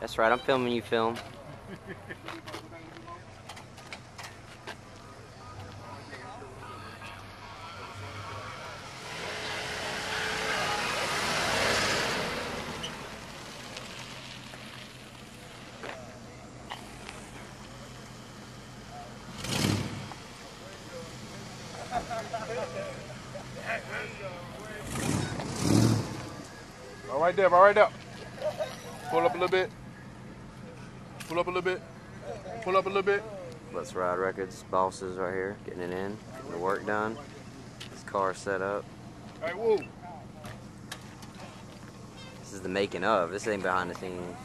That's right, I'm filming you film. All right there, all right there. Pull up a little bit. Pull up a little bit. Pull up a little bit. Let's Ride Records bosses right here, getting it in, getting the work done. This car set up. Hey, woo. This is the making of. This ain't behind the scenes.